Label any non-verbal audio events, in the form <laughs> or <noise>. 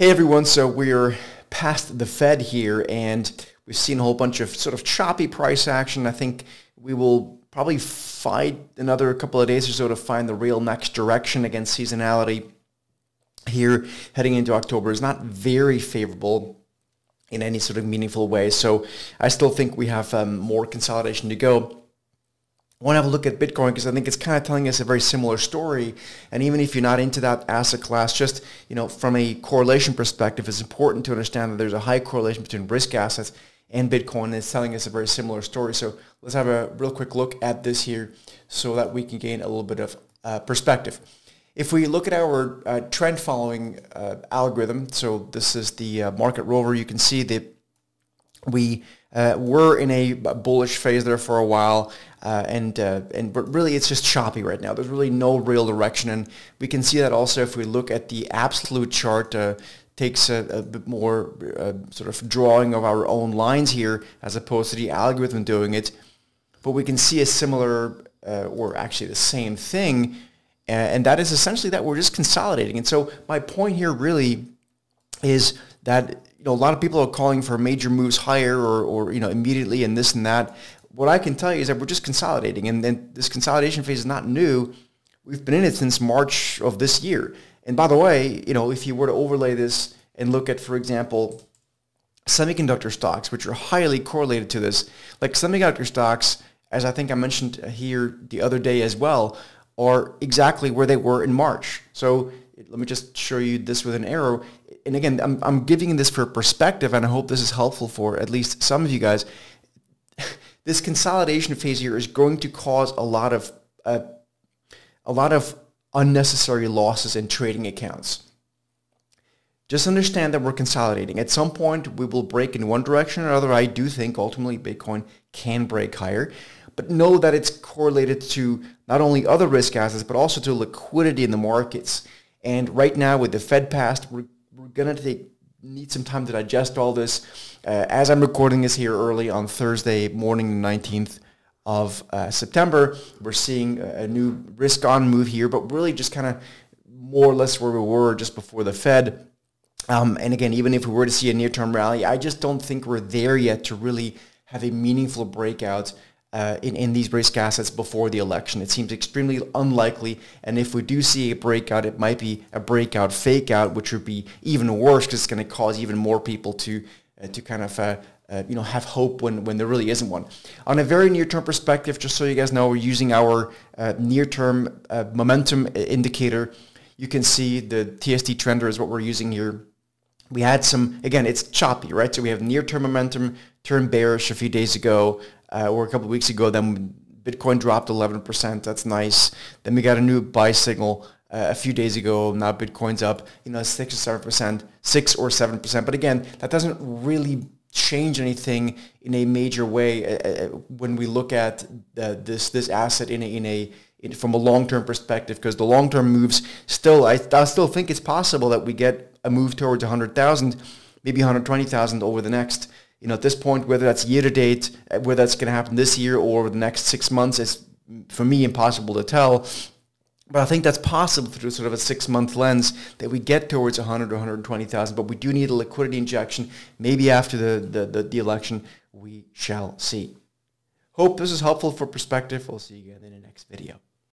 Hey everyone, so we're past the Fed here and we've seen a whole bunch of sort of choppy price action. I think we will probably fight another couple of days or so to find the real next direction against seasonality here heading into October is not very favorable in any sort of meaningful way. So I still think we have um, more consolidation to go. I want to have a look at Bitcoin because I think it's kind of telling us a very similar story. And even if you're not into that asset class, just you know, from a correlation perspective, it's important to understand that there's a high correlation between risk assets and Bitcoin. And it's telling us a very similar story. So let's have a real quick look at this here so that we can gain a little bit of uh, perspective. If we look at our uh, trend following uh, algorithm, so this is the uh, market rover, you can see that we uh, were in a bullish phase there for a while, uh, and uh, and but really it's just choppy right now. There's really no real direction, and we can see that also if we look at the absolute chart. Uh, takes a, a, bit more uh, sort of drawing of our own lines here as opposed to the algorithm doing it. But we can see a similar, uh, or actually the same thing, and that is essentially that we're just consolidating. And so my point here really is that you know, a lot of people are calling for major moves higher or, or you know, immediately and this and that. What I can tell you is that we're just consolidating, and, then this consolidation phase is not new. We've been in it since March of this year. And by the way, you know, if you were to overlay this and look at, for example, semiconductor stocks, which are highly correlated to this, like semiconductor stocks, as I think I mentioned here the other day as well, are exactly where they were in March. So let me just show you this with an arrow and again, I'm, I'm giving this for perspective, and I hope this is helpful for at least some of you guys. <laughs> this consolidation phase here is going to cause a lot of uh, a lot of unnecessary losses in trading accounts. Just understand that we're consolidating. At some point, we will break in one direction or another. I do think ultimately Bitcoin can break higher, but know that it's correlated to not only other risk assets, but also to liquidity in the markets. And right now with the Fed passed, we're we're gonna take need some time to digest all this. Uh, as I'm recording this here early on Thursday morning, the 19th of uh, September, we're seeing a new risk-on move here, but really just kind of more or less where we were just before the Fed. Um, and again, even if we were to see a near-term rally, I just don't think we're there yet to really have a meaningful breakout uh, in, in these risk assets before the election. It seems extremely unlikely. And if we do see a breakout, it might be a breakout fake out, which would be even worse because it's going to cause even more people to, uh, to kind of uh, uh, you know, have hope when, when there really isn't one. On a very near-term perspective, just so you guys know, we're using our uh, near-term uh, momentum indicator. You can see the TST trender is what we're using here. We had some, again, it's choppy, right? So we have near-term momentum, turned bearish a few days ago uh, or a couple weeks ago. Then Bitcoin dropped 11%. That's nice. Then we got a new buy signal uh, a few days ago. Now Bitcoin's up, you know, six or seven percent, six or seven percent. But again, that doesn't really change anything in a major way uh, uh when we look at this this asset in a, in a from a long-term perspective because the long-term moves still I, I still think it's possible that we get a move towards 100,000 maybe 120,000 over the next you know, at this point, whether that's year to date, uh, whether that's going to happen this year or the next six months, is for me impossible to tell. But I think that's possible through sort of a six-month lens that we get towards 100 or 120,000. But we do need a liquidity injection. Maybe after the, the, the, the election, we shall see. Hope this is helpful for perspective. We'll see you again in the next video.